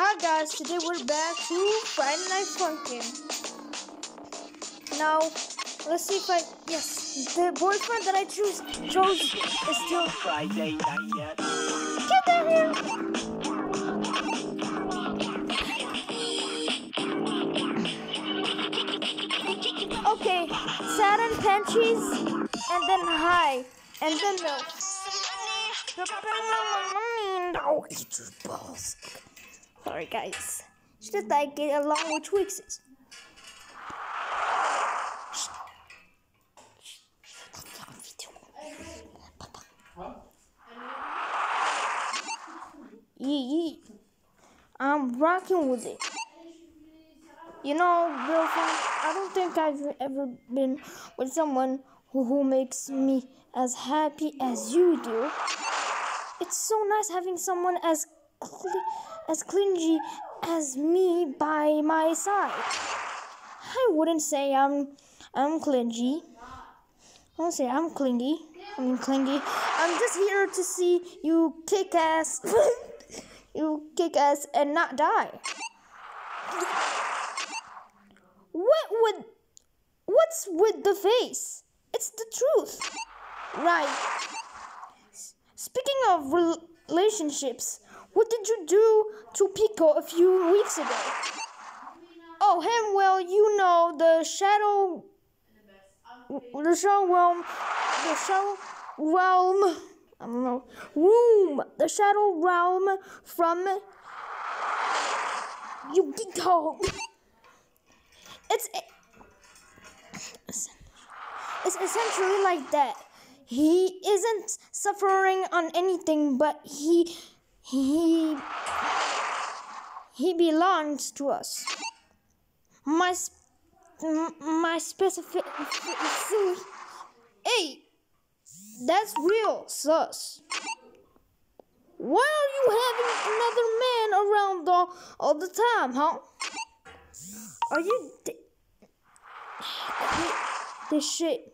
Hi guys, today we're back to Friday Night Funkin'. Now, let's see if I yes, the boyfriend that I choose chose is still Friday night yet. get down here. Okay, satin panties, and then high, and then milk. No, eat your balls. Sorry, guys. It's just I get along with Twixes. Yee yee. I'm rocking with it. You know, girlfriend, I don't think I've ever been with someone who, who makes me as happy as you do. It's so nice having someone as as clingy as me by my side. I wouldn't say I'm I'm clingy. I won't say I'm clingy. I mean clingy. I'm just here to see you kick ass. you kick ass and not die. What would what's with the face? It's the truth. Right. Speaking of rel- relationships, what did you do to Pico a few weeks ago? Oh, him, well, you know, the shadow. The shadow realm. The shadow realm. I don't know. Room. The shadow realm from. You geek dog. It's. It's essentially like that. He isn't suffering on anything, but he he he belongs to us. My my specific. Hey, that's real sus. Why are you having another man around all, all the time, huh? Are you? This shit.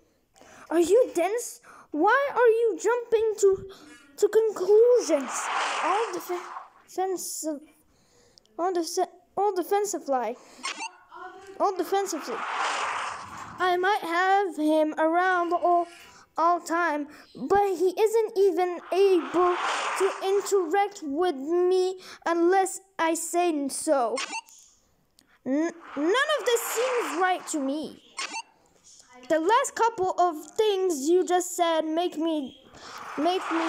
Are you dense? Why are you jumping to to conclusions? All defensive, all def- all defensively, all defensively. I might have him around all all time, but he isn't even able to interact with me unless I say so. N- none of this seems right to me. The last couple of things you just said make me make me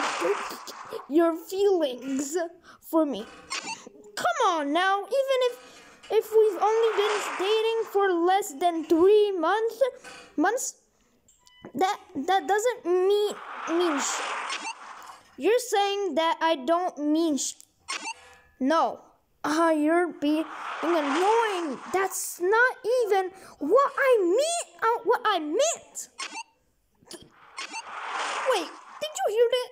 your feelings for me. Come on now, even if if we've only been dating for less than 3 months months that that doesn't mean mean You're saying that I don't mean No. Ah, you're being annoying. That's not even what I mean. Uh, what I meant. Wait, you hear that?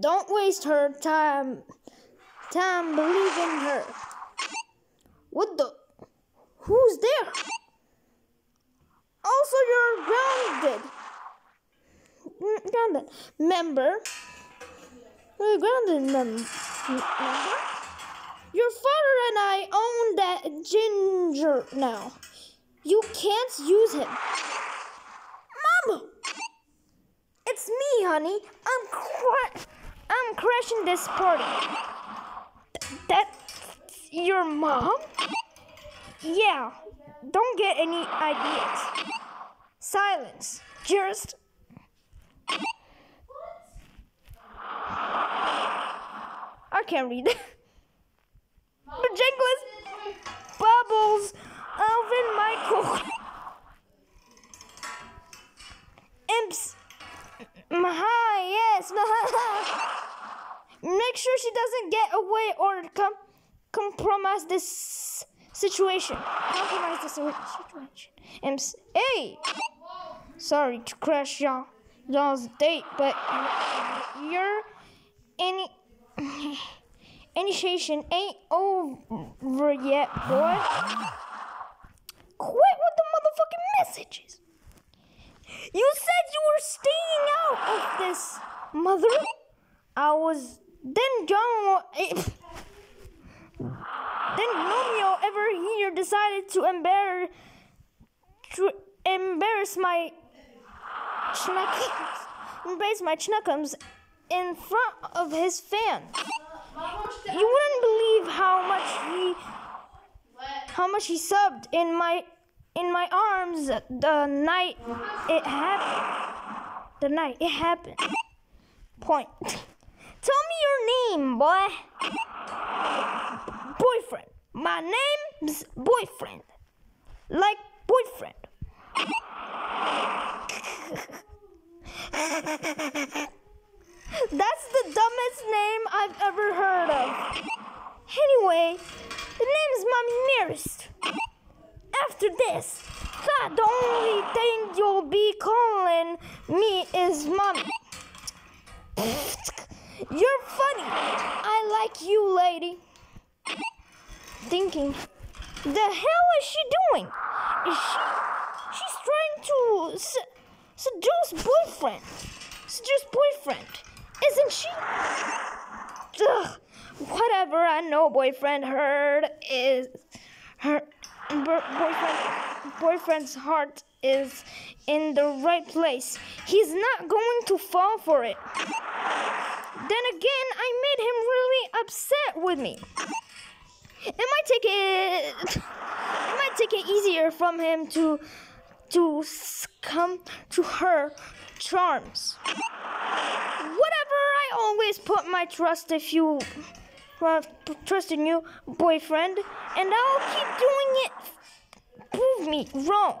Don't waste her time. Time believing her. What the? Who's there? Also, you're grounded. Mm, Grounded member. You're grounded mem- member. Your father and I own that ginger now. You can't use him. Mama! It's me, honey. I'm cra- I'm crashing this party. Th- that's your mom? Yeah. Don't get any ideas. Silence. Just I can't read. Bajangles, Bubbles, Alvin, Michael, yes, Make sure she doesn't get away or com- compromise this situation. Compromise the si- situation. Imps, hey! Sorry to crash y'all y'all's date, but your any initiation ain't over yet, boy. Quit with the motherfucking messages. You said you were staying out of this, mother. I was then John. eh, Then Romeo ever here decided to embarrass to embarrass my schnuckums, embrace my schnuckums in front of his fan. You wouldn't believe how much he how much he subbed in my in my arms the night it happened. The night it happened. Point. Tell me your name, boy. Boyfriend. My name's boyfriend. Like boyfriend. That's the dumbest name I've ever heard of. Anyway, the name is Mommy Mearest. After this, the only thing you'll be calling me is Mommy. You're funny. I like you, lady. Thinking, the hell is she doing? Is she? She's trying to se- seduce boyfriend. Seduce boyfriend, isn't she? Ugh, whatever. I know boyfriend heard is her boyfriend. Boyfriend's heart is in the right place. He's not going to fall for it. Then again, I made him really upset with me. It might take it. It might take it easier from him to to succumb to her charms. Whatever. I always put my trust if you uh, trust in you, boyfriend, and I'll keep doing it. Prove me wrong.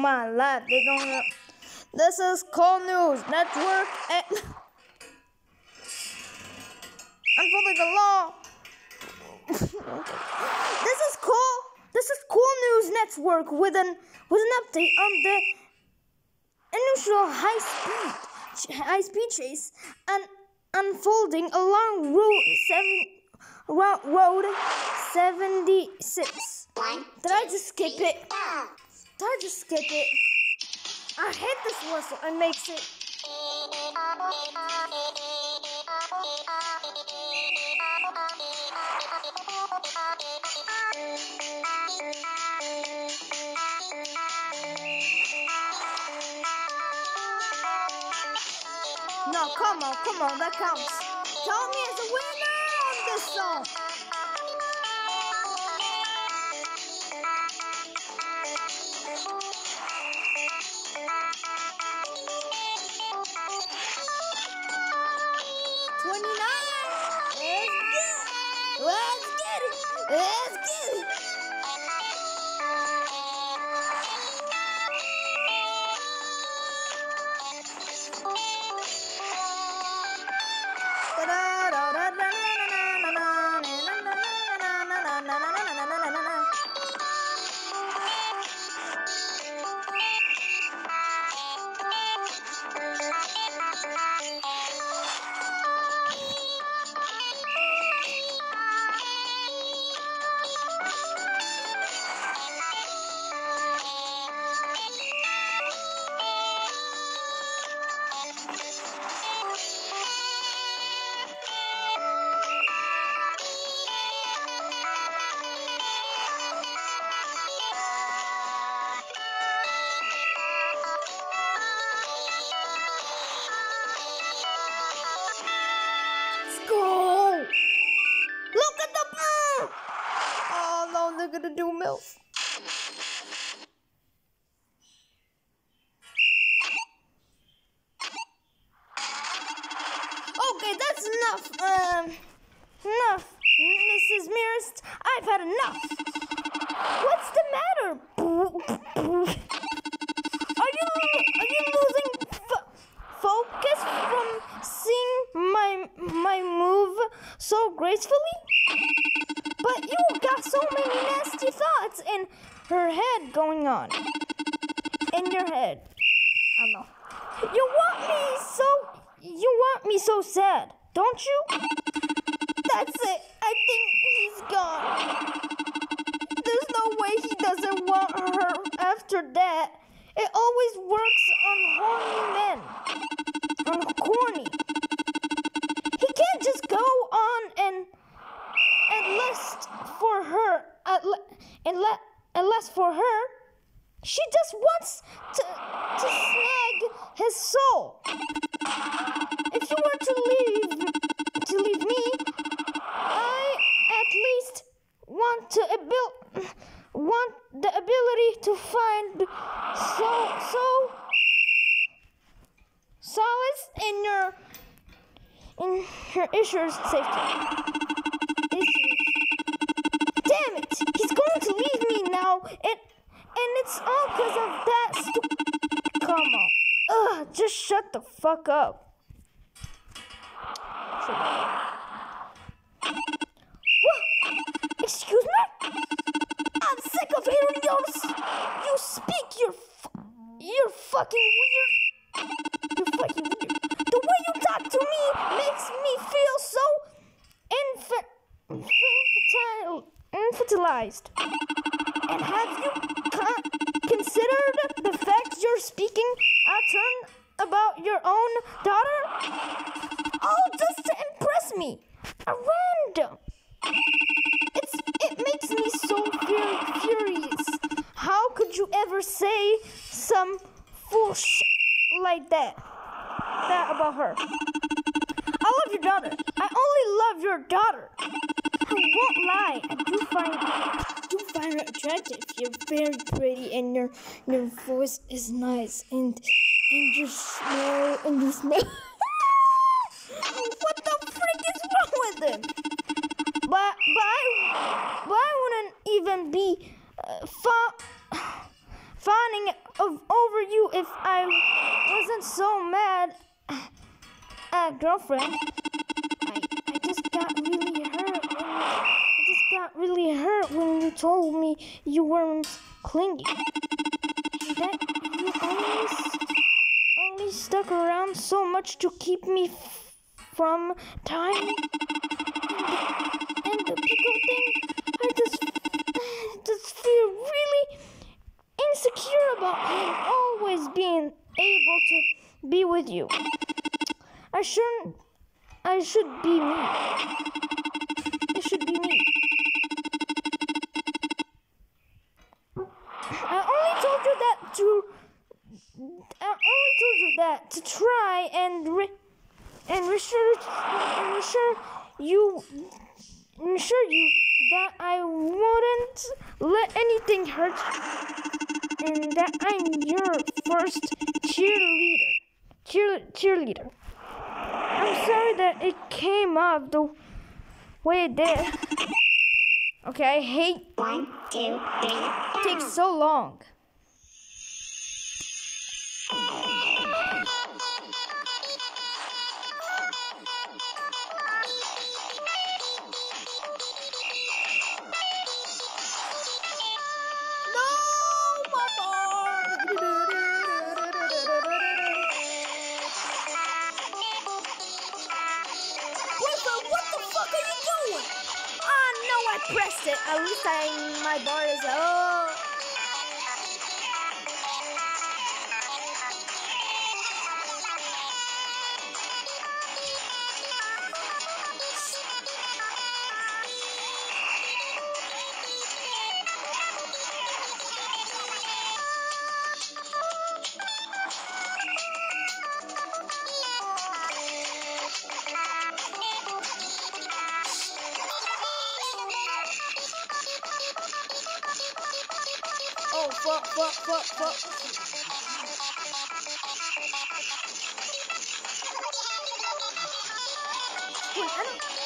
my life. They going This is Call News Network. And I'm unfolding the law. this is cool. This is Cool News Network with an with an update on the initial high speed high speed chase and unfolding along road seven ro- road seventy six. Did I just skip it? Did I just skip it? I hate this whistle. It makes it. No, come on, come on, that counts. Tell me as a winner on this song. えー yourself. That's it. I think he's gone. There's no way he doesn't want her after that. It always works on horny men. On corny. He can't just go on and and lust for her and le- and lust for her. She just wants to to snag his soul. If you were to leave to leave me, want to abil- want the ability to find so so solace in your in your issues safety. Damn it! He's going to leave me now, and and it's all because of that. Stu- Come on. Ugh! Just shut the fuck up. I'm sick of hearing yours. You speak. You're you're fucking weird. You're fucking weird. The way you talk to me makes me feel so infa- infantile, infantilized. And have you con- considered the fact you're speaking a turn about your own daughter? All just to impress me. A random. It's it makes me so very furious. How could you ever say some fool sh- like that? That about her. I love your daughter. I only love your daughter. I won't lie. I do find I do find her attractive. You're very pretty, and your your voice is nice, and and your smell and you smell. what the frick is wrong with him? But but I, but I wouldn't even be uh, fa- fawning of, over you if I wasn't so mad at girlfriend. I, I just got really hurt. When, I just got really hurt when you told me you weren't clingy. That you always only stuck around so much to keep me from time. And the pickle thing, I just, just feel really insecure about always being able to be with you. I shouldn't. I should be me. It. Okay, I hate One, two, three, it takes so long. My fuck, fuck, fuck, fuck. Wait, I don't.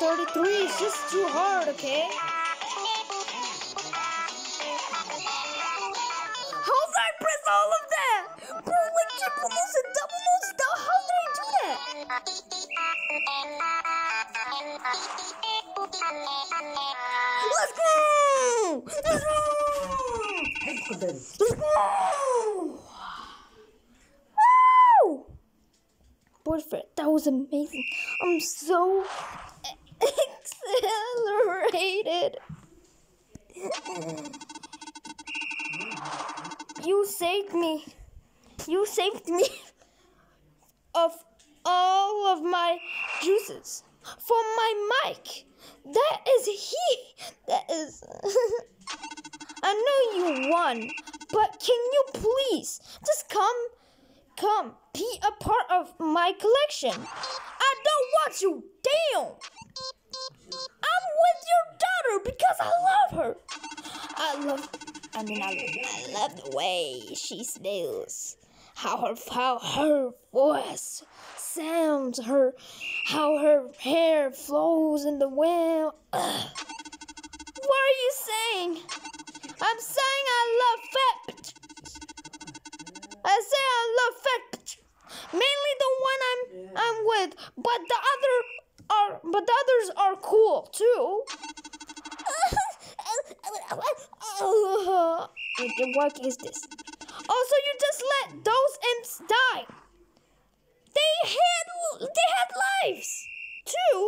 33 is just too hard, okay? How did I press all of that? Bro, like triple notes and double notes, how did I do that? Let's go! Let's go! Let's go! Woo! Boyfriend, that was amazing. I'm so accelerated. You saved me. You saved me of all of my juices from my mic. That is he. That is. I know you won, but can you please just come, come, be a part of my collection? I don't want you. Damn. I'm with your daughter because I love her. I love. I mean, I, I love the way she smells. How her how her voice sounds. Her how her hair flows in the wind. Ugh. What are you saying? I'm saying I love fat. I say I love fat. Mainly the one I'm I'm with, but the other are but the others are cool too. what is this? Also, you just let those imps die. They had they had lives too.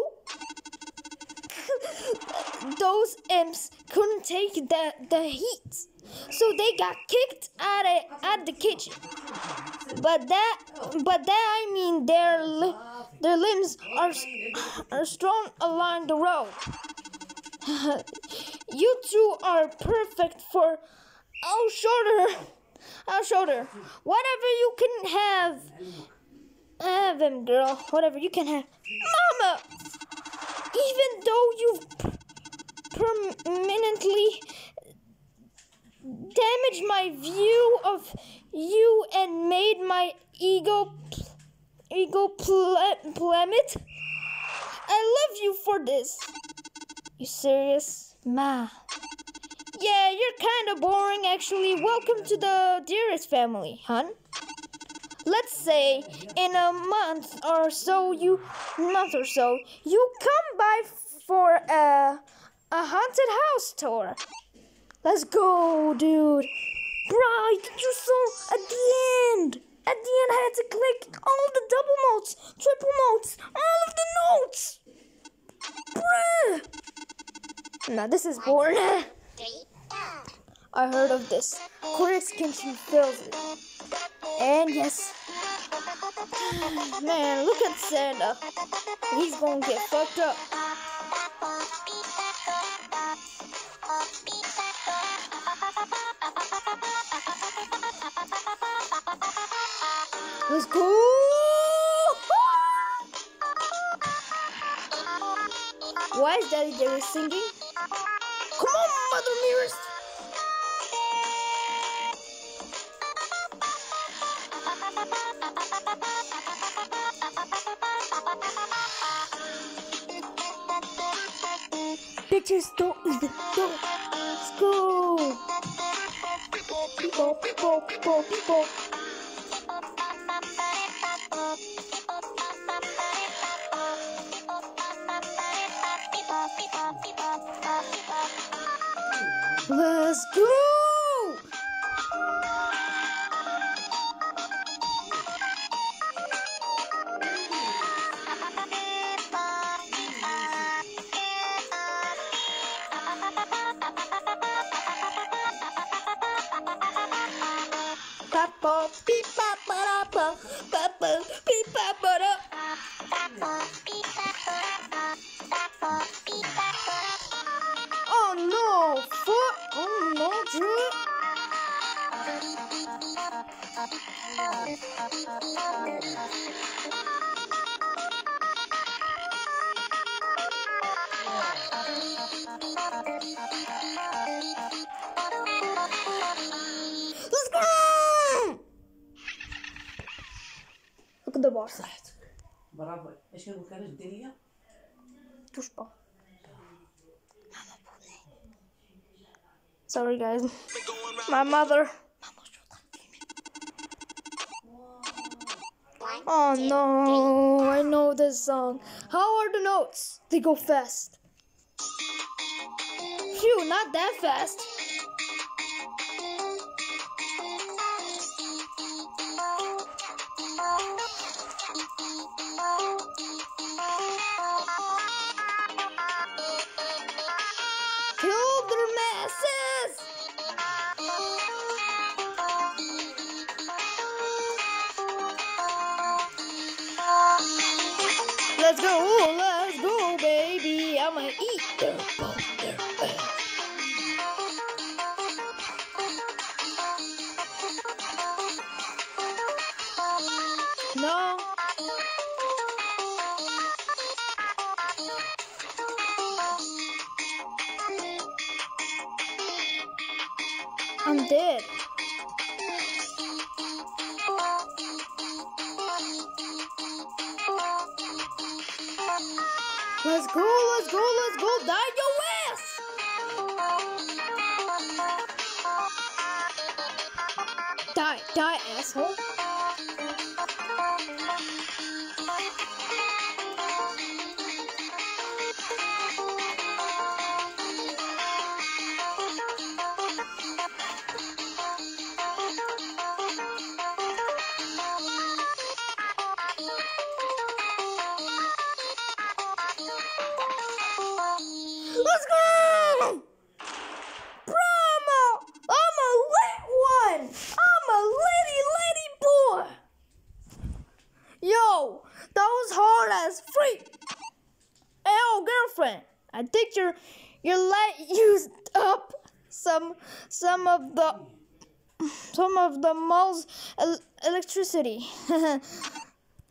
those imps couldn't take the the heat, so they got kicked out of out the kitchen. But that but that I mean their li- their limbs are are strong along the road. you two are perfect for oh shoulder oh shoulder. Whatever you can have have him girl. Whatever you can have. Mama even though you've permanently damaged my view of you and made my ego ego ple- plummet i love you for this you serious? Ma. Yeah, you're kinda boring actually. Welcome to the dearest family, hun. Let's say in a month or so you month or so you come by for a a haunted house tour. Let's go, dude. Bro, you saw at the end. At the end I had to click all the double notes, triple notes, all of the notes. Bruh. Now this is boring. I heard of this. Chris Kenshin fills it. And yes. Man, look at Santa. He's gonna get fucked up. Let's go! Why is Daddy Jerry singing? Come on, Mother Mirrors! Bitches don't even go. Let's go. People, people, people, people. Let's go! Look at the bar. برافو ايش كان كانت الدنيا؟ Pushball. Sorry, guys. My mother. Oh no, I know this song. How are the notes? They go fast. Phew, not that fast. Eat Die, die, asshole. The mall's el- electricity.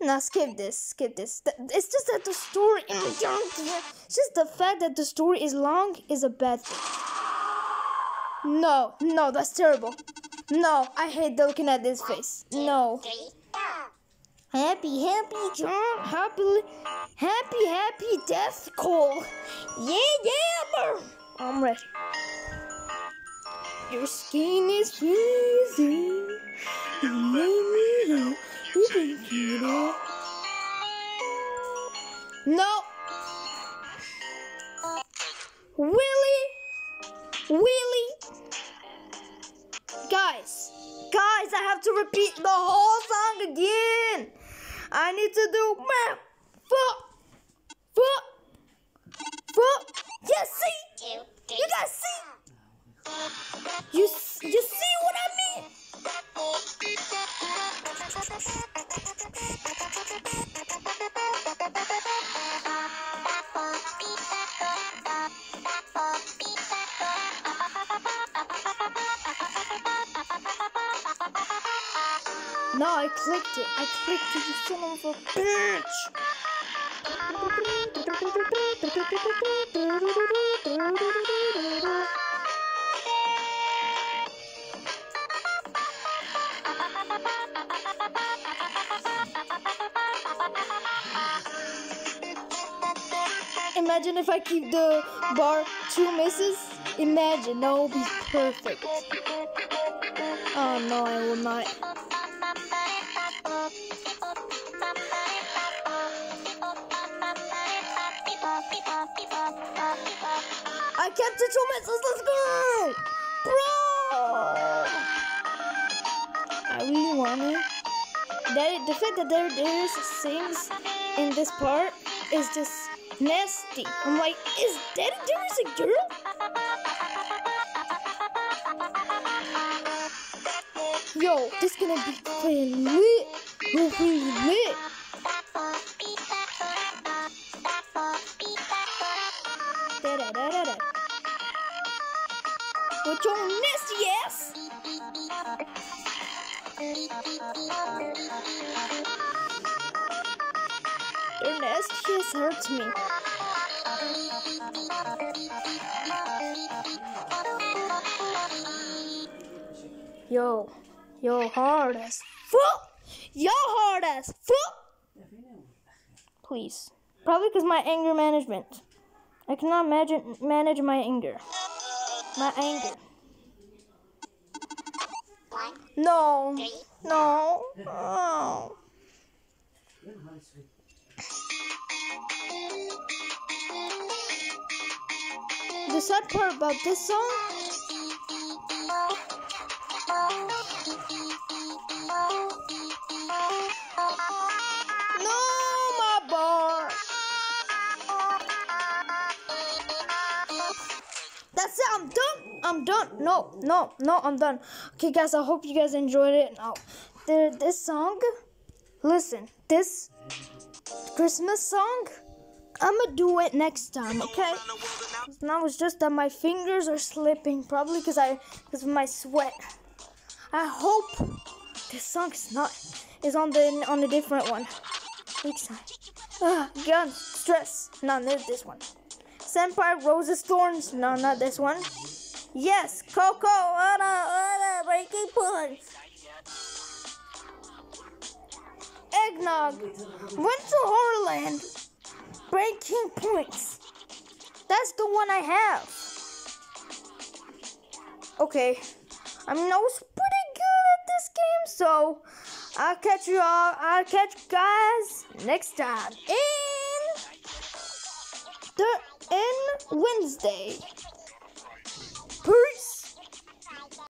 Now skip this, skip this. It's just that the story, it's just the fact that the story is long is a bad thing. No, no, that's terrible. No, I hate looking at this face. No. Happy, happy, John. Happy, happy, happy death call. Yeah, yeah, bro. I'm ready. Your skin is freezing. No. Willie? Willie? Guys, guys, I have to repeat the whole song again. I need to do man, foot, foot, foot. Yes, see? You guys see? You you clicked it. I clicked it, you son of a bitch. Imagine if I keep the bar two misses. Imagine, that will be perfect. Oh no, I will not. I kept the two misses. Let's go, bro. I really want it. That the fact that there there is things in this part is just nasty. I'm like, is that there is a girl? Yo, this gonna be lit. Pretty lit. Yo, yo, hard as fuck. Yo, hard as fuck. Please. Probably because my anger management. I cannot imagine manage my anger. My anger. No. three, No. Oh. The sad part about this song. No, my bar. That's it. I'm done. I'm done. No, no, no. I'm done. Okay, guys. I hope you guys enjoyed it. Now, this song. Listen, this Christmas song. I'm gonna do it next time. Okay. Now it's just that my fingers are slipping, probably because I, because of my sweat. I hope this song is not is on the on a different one. Next time. Ah, gun stress. No, not this one. Senpai Roses Thorns. No, not this one. Yes, Cocoa. What a what a breaking points. Eggnog. Winter Horrorland. Breaking points. That's the one I have. Okay. I mean, I was pretty this game. So I'll catch you all. I'll catch you guys next time in the in Wednesday. Peace.